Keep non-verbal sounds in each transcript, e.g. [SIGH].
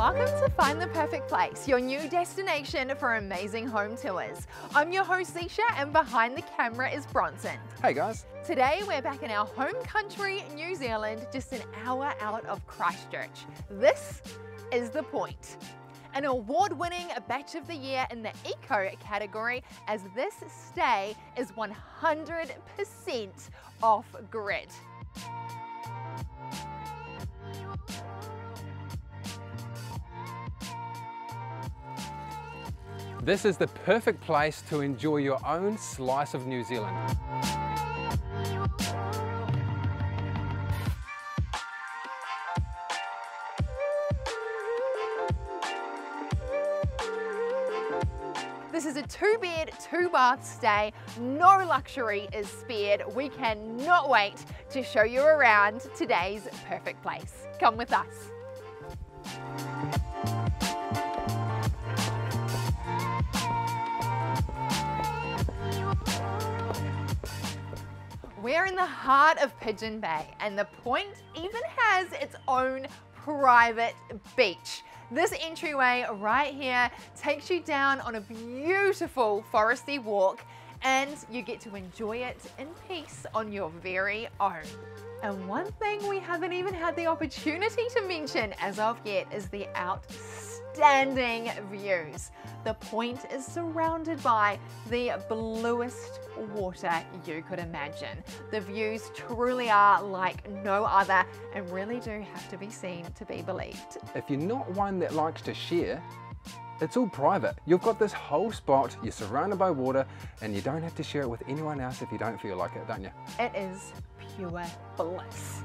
Welcome to Find the Perfect Place, your new destination for amazing home tours. I'm your host Zeisha and behind the camera is Bronson. Hey guys. Today we're back in our home country, New Zealand, just an hour out of Christchurch. This is The Point. An award-winning Bach of the Year in the Eco category as this stay is 100% off-grid. This is the perfect place to enjoy your own slice of New Zealand. This is a two bed, two bath stay. No luxury is spared. We cannot wait to show you around today's perfect place. Come with us. We're in the heart of Pigeon Bay and the point even has its own private beach. This entryway right here takes you down on a beautiful foresty walk and you get to enjoy it in peace on your very own. And one thing we haven't even had the opportunity to mention as of yet is the outstanding views. The point is surrounded by the bluest water you could imagine. The views truly are like no other and really do have to be seen to be believed. If you're not one that likes to share, it's all private. You've got this whole spot, you're surrounded by water, and you don't have to share it with anyone else if you don't feel like it, don't you? It is pure bliss.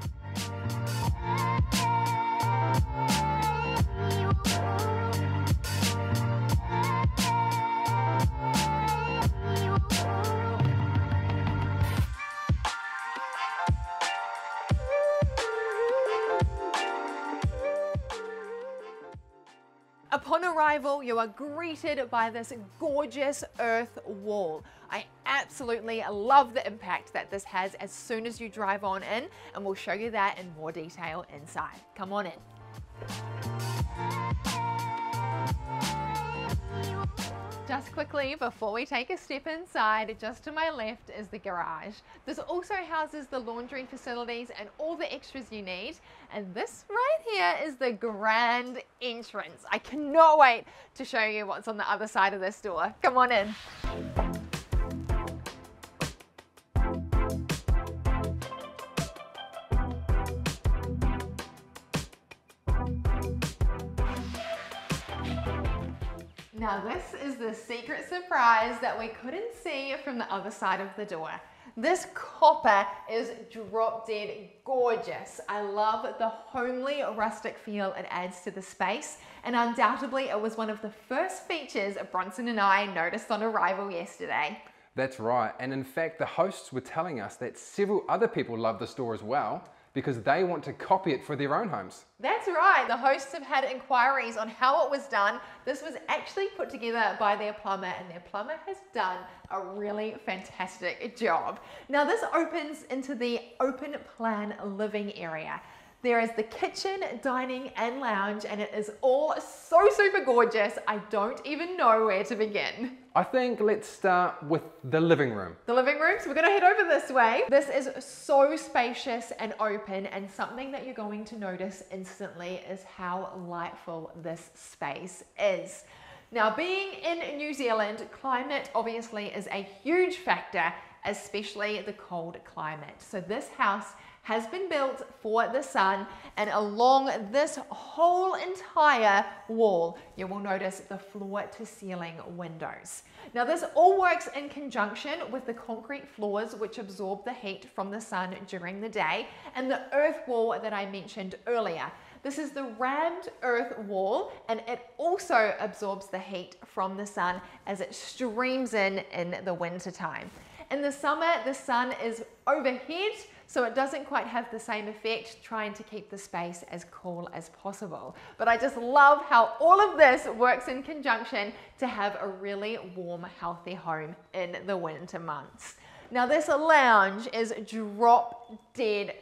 Upon arrival, you are greeted by this gorgeous earth wall. I absolutely love the impact that this has as soon as you drive on in, and we'll show you that in more detail inside. Come on in. Just quickly, before we take a step inside, just to my left is the garage. This also houses the laundry facilities and all the extras you need. And this right here is the grand entrance. I cannot wait to show you what's on the other side of this door. Come on in. This is the secret surprise that we couldn't see from the other side of the door. This copper is drop dead gorgeous. I love the homely rustic feel it adds to the space and undoubtedly it was one of the first features Bronson and I noticed on arrival yesterday. That's right, and in fact the hosts were telling us that several other people love the store as well because they want to copy it for their own homes. That's right. The hosts have had inquiries on how it was done. This was actually put together by their plumber, and their plumber has done a really fantastic job. Now, this opens into the open plan living area. There is the kitchen, dining, and lounge, and it is all so super gorgeous. I don't even know where to begin. I think let's start with the living room. The living room, so we're gonna head over this way. This is so spacious and open, and something that you're going to notice instantly is how lightful this space is. Now, being in New Zealand, climate obviously is a huge factor, especially the cold climate. So this house has been built for the sun and along this whole entire wall you will notice the floor to ceiling windows. Now this all works in conjunction with the concrete floors which absorb the heat from the sun during the day and the earth wall that I mentioned earlier. This is the rammed earth wall and it also absorbs the heat from the sun as it streams in in the winter time. In the summer, the sun is overhead, so it doesn't quite have the same effect trying to keep the space as cool as possible. But I just love how all of this works in conjunction to have a really warm, healthy home in the winter months. Now this lounge is drop dead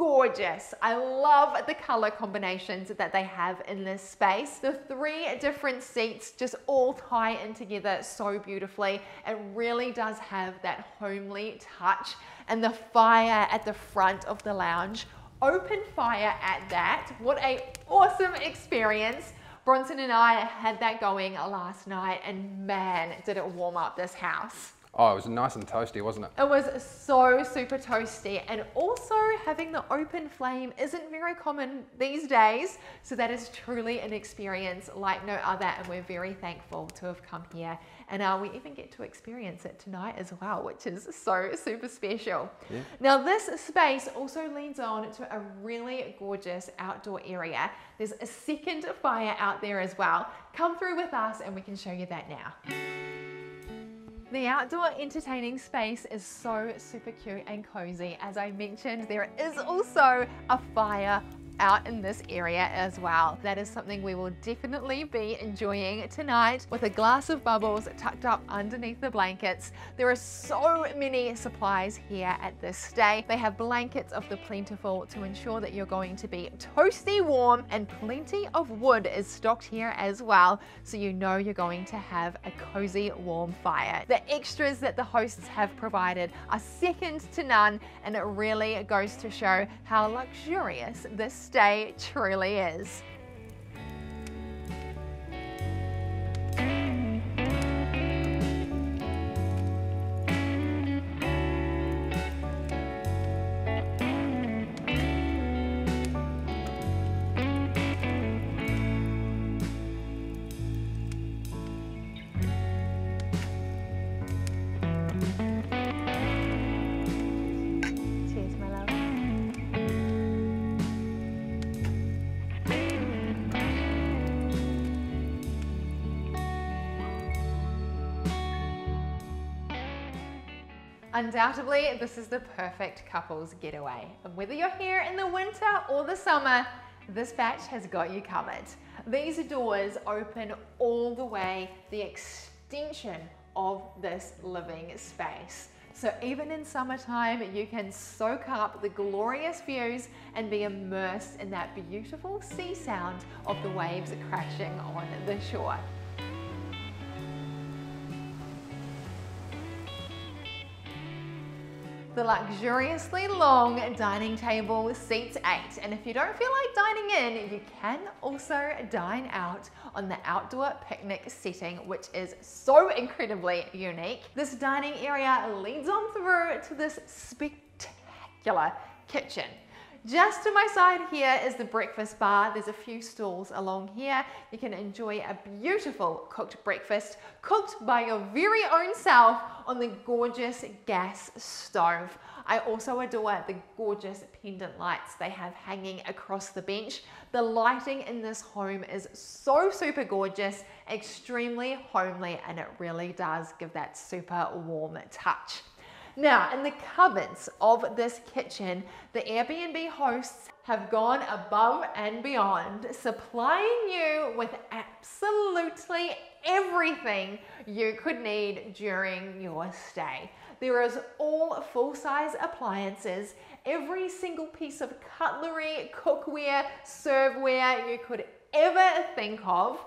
gorgeous. I love the color combinations that they have in this space. The three different seats just all tie in together so beautifully. It really does have that homely touch and the fire at the front of the lounge. Open fire at that. What a awesome experience. Bronson and I had that going last night and man, did it warm up this house. Oh, it was nice and toasty, wasn't it? It was so super toasty and also having the open flame isn't very common these days. So that is truly an experience like no other and we're very thankful to have come here. And uh, we even get to experience it tonight as well, which is so super special. Yeah. Now this space also leads on to a really gorgeous outdoor area. There's a second fire out there as well. Come through with us and we can show you that now. The outdoor entertaining space is so super cute and cozy. As I mentioned, there is also a fire out in this area as well. That is something we will definitely be enjoying tonight with a glass of bubbles tucked up underneath the blankets. There are so many supplies here at this stay. They have blankets of the plentiful to ensure that you're going to be toasty warm and plenty of wood is stocked here as well so you know you're going to have a cozy warm fire. The extras that the hosts have provided are second to none and it really goes to show how luxurious this stay truly is. Undoubtedly, this is the perfect couples getaway. And whether you're here in the winter or the summer, this bach has got you covered. These doors open all the way, the extension of this living space. So even in summertime, you can soak up the glorious views and be immersed in that beautiful sea sound of the waves crashing on the shore. The luxuriously long dining table seats eight. And if you don't feel like dining in, you can also dine out on the outdoor picnic setting, which is so incredibly unique. This dining area leads on through to this spectacular kitchen. Just to my side here is the breakfast bar. There's a few stalls along here. You can enjoy a beautiful cooked breakfast cooked by your very own self on the gorgeous gas stove. I also adore the gorgeous pendant lights they have hanging across the bench. The lighting in this home is so super gorgeous, extremely homely, and it really does give that super warm touch. Now, in the cupboards of this kitchen, the Airbnb hosts have gone above and beyond, supplying you with absolutely everything you could need during your stay. There is all full-size appliances, every single piece of cutlery, cookware, serveware you could ever think of.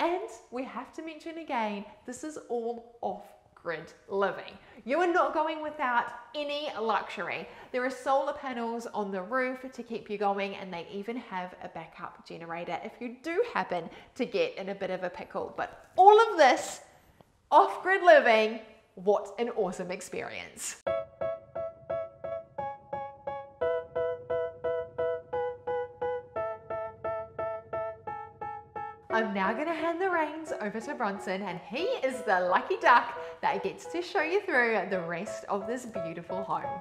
And we have to mention again, this is all off grid living. You are not going without any luxury. There are solar panels on the roof to keep you going and they even have a backup generator if you do happen to get in a bit of a pickle. But all of this off-grid living, what an awesome experience. I'm now going to hand the reins over to Bronson and he is the lucky duck that gets to show you through the rest of this beautiful home.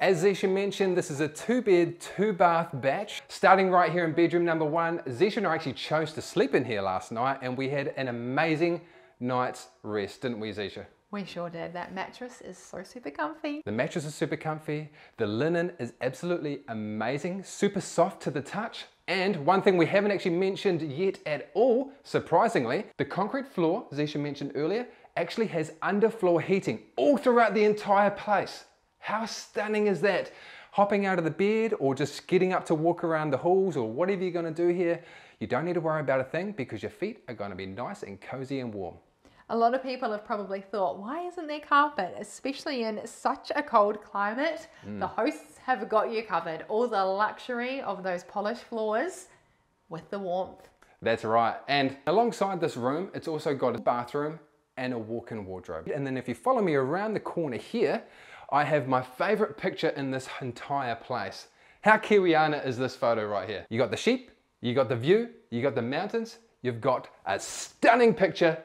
As Zeisha mentioned, this is a two bed, two bath bach. Starting right here in bedroom number one, Zeisha and I actually chose to sleep in here last night and we had an amazing night's rest, didn't we Zeisha? We sure did. That mattress is so super comfy. The mattress is super comfy. The linen is absolutely amazing, super soft to the touch. And one thing we haven't actually mentioned yet at all, surprisingly, the concrete floor, Zeisha mentioned earlier, actually has underfloor heating all throughout the entire place. How stunning is that? Hopping out of the bed or just getting up to walk around the halls or whatever you're gonna do here, you don't need to worry about a thing because your feet are gonna be nice and cozy and warm. A lot of people have probably thought, why isn't there carpet? Especially in such a cold climate. Mm. The hosts have got you covered. All the luxury of those polished floors with the warmth. That's right. And alongside this room, it's also got a bathroom and a walk-in wardrobe. And then if you follow me around the corner here, I have my favorite picture in this entire place. How Kiwiana is this photo right here? You got the sheep, you got the view, you got the mountains, you've got a stunning picture,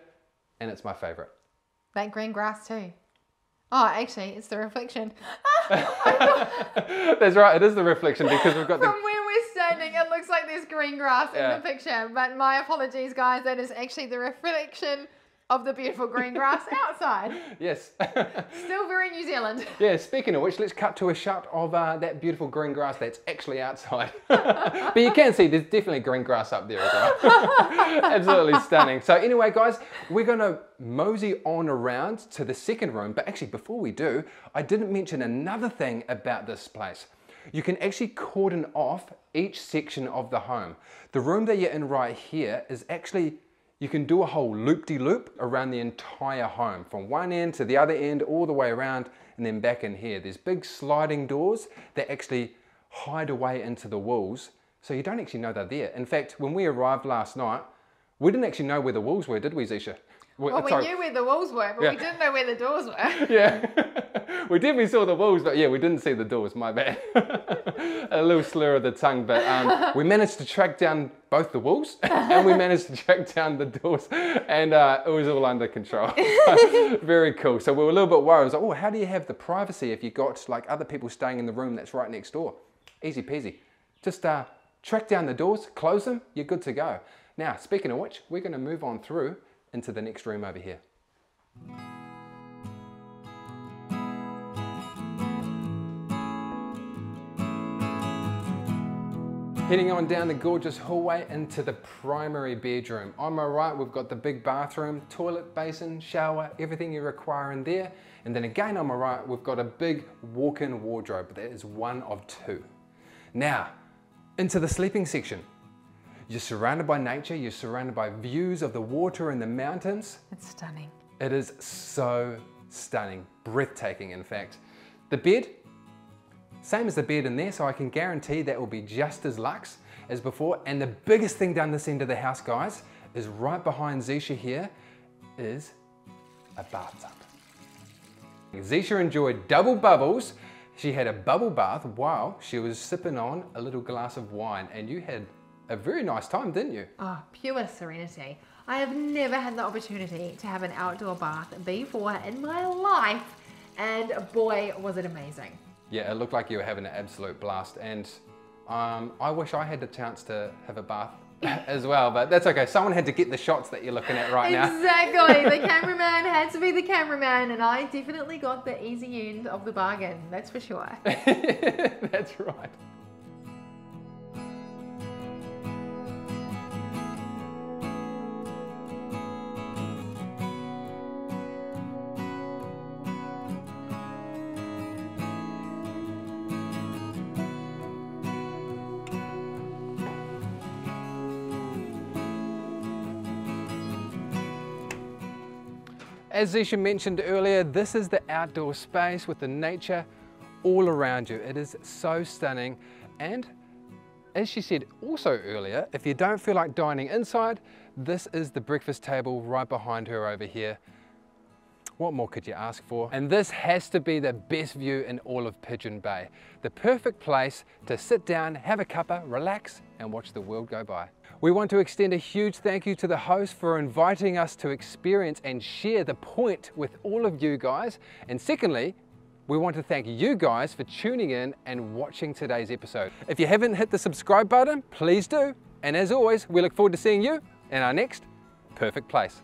and it's my favorite. That green grass too. Oh, actually, it's the reflection. [LAUGHS] That's right, it is the reflection because we've got from the. From the standing. It looks like there's green grass Yeah. in the picture, but my apologies, guys. That is actually the reflection of the beautiful green grass [LAUGHS] outside. Yes. [LAUGHS] Still very New Zealand. yeah, speaking of which, let's cut to a shot of uh, that beautiful green grass that's actually outside. [LAUGHS] but you can see there's definitely green grass up there as well. Absolutely stunning. So anyway, guys, we're going to mosey on around to the second room. But actually, before we do, I didn't mention another thing about this place you can actually cordon off each section of the home. The room that you're in right here is actually, you can do a whole loop-de-loop -loop around the entire home, from one end to the other end, all the way around, and then back in here. There's big sliding doors that actually hide away into the walls, so you don't actually know they're there. In fact, when we arrived last night, we didn't actually know where the walls were, did we, Zeisha? Well, we knew where the walls were, but yeah. we didn't know where the doors were. [LAUGHS] yeah, [LAUGHS] [LAUGHS] we definitely saw the walls, but yeah, we didn't see the doors. My bad. [LAUGHS] a little slur of the tongue, but um, we managed to track down both the walls [LAUGHS] and we managed to track down the doors, and uh, it was all under control. Very cool. So we were a little bit worried. I was like, oh, how do you have the privacy if you got like other people staying in the room that's right next door? Easy peasy. Just uh, track down the doors, close them, you're good to go. Now, speaking of which, we're going to move on through into the next room over here. Heading on down the gorgeous hallway into the primary bedroom. On my right, we've got the big bathroom, toilet, basin, shower, everything you require in there. And then again on my right, we've got a big walk-in wardrobe. That is one of two. Now, into the sleeping section. You're surrounded by nature, you're surrounded by views of the water and the mountains. It's stunning. It is so stunning, breathtaking in fact. The bed, same as the bed in there, so I can guarantee that will be just as luxe as before. And the biggest thing down this end of the house, guys, is right behind Zeisha here, is a bathtub. Zeisha enjoyed double bubbles. She had a bubble bath while she was sipping on a little glass of wine and you had a very nice time, didn't you? Oh, pure serenity. I have never had the opportunity to have an outdoor bath before in my life, and boy, was it amazing. Yeah, it looked like you were having an absolute blast, and um, I wish I had the chance to have a bath [LAUGHS] as well, but that's okay. Someone had to get the shots that you're looking at right now. Exactly. the [LAUGHS] cameraman had to be the cameraman, and I definitely got the easy end of the bargain. That's for sure. [LAUGHS] that's right. As Zeisha mentioned earlier, this is the outdoor space with the nature all around you. It is so stunning. And as she said also earlier, if you don't feel like dining inside, this is the breakfast table right behind her over here. What more could you ask for? And this has to be the best view in all of Pigeon Bay. The perfect place to sit down, have a cuppa, relax, and watch the world go by. We want to extend a huge thank you to the host for inviting us to experience and share the point with all of you guys. And secondly, we want to thank you guys for tuning in and watching today's episode. If you haven't hit the subscribe button, please do. And as always, we look forward to seeing you in our next perfect place.